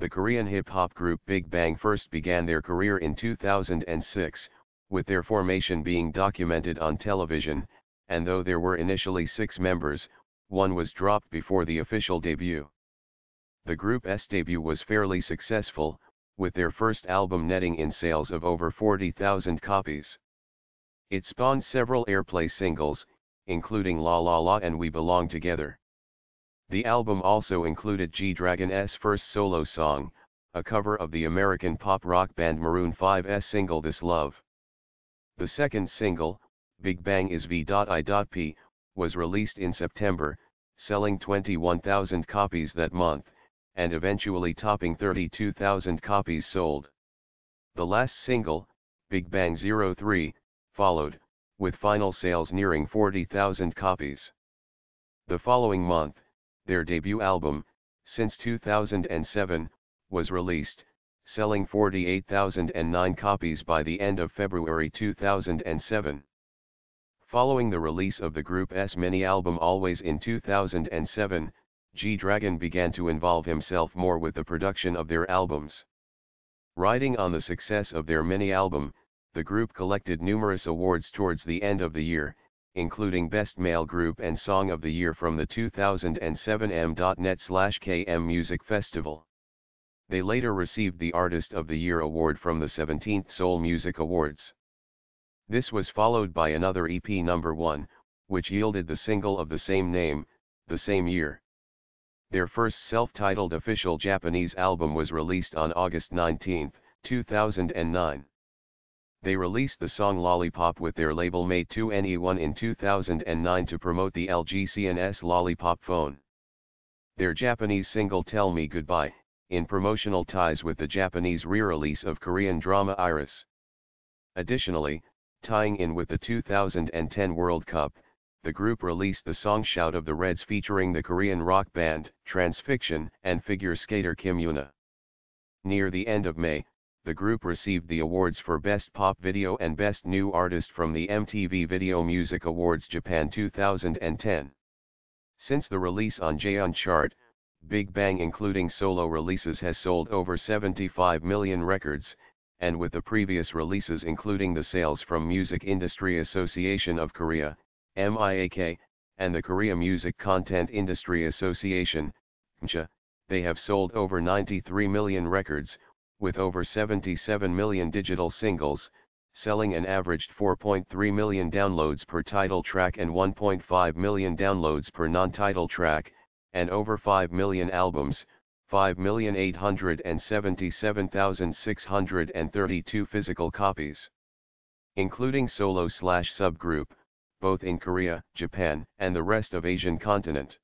The Korean hip-hop group Big Bang first began their career in 2006, with their formation being documented on television, and though there were initially six members, one was dropped before the official debut. The group's debut was fairly successful, with their first album netting in sales of over 40,000 copies. It spawned several airplay singles, including La La La and We Belong Together. The album also included G-Dragon's first solo song, a cover of the American pop rock band Maroon 5's single This Love. The second single, Big Bang is V.I.P., was released in September, selling 21,000 copies that month, and eventually topping 32,000 copies sold. The last single, Big Bang 03, followed, with final sales nearing 40,000 copies. The following month, their debut album, since 2007, was released, selling 48,009 copies by the end of February 2007. Following the release of the group's mini-album Always in 2007, G-Dragon began to involve himself more with the production of their albums. Riding on the success of their mini-album, the group collected numerous awards towards the end of the year, including Best Male Group and Song of the Year from the 2007 Mnet slash KM Music Festival. They later received the Artist of the Year award from the 17th Seoul Music Awards. This was followed by another EP number 1, which yielded the single of the same name, the same year. Their first self-titled official Japanese album was released on August 19, 2009. They released the song Lollipop with their label Mate 2NE1 in 2009 to promote the LG CNS Lollipop phone. Their Japanese single Tell Me Goodbye, in promotional ties with the Japanese re-release of Korean drama Iris. Additionally, tying in with the 2010 World Cup, the group released the song Shout of the Reds featuring the Korean rock band Transfixion and figure skater Kim Yuna. Near the end of May, the group received the awards for Best Pop Video and Best New Artist from the MTV Video Music Awards Japan 2010. Since the release on Gaon chart, Big Bang including solo releases has sold over 75 million records, and with the previous releases including the sales from Music Industry Association of Korea, MIAK, and the Korea Music Content Industry Association, KMCA, they have sold over 93 million records, with over 77 million digital singles, selling an averaged 4.3 million downloads per title track and 1.5 million downloads per non-title track, and over 5 million albums, 5,877,632 physical copies. Including solo slash subgroup, both in Korea, Japan, and the rest of Asian continent.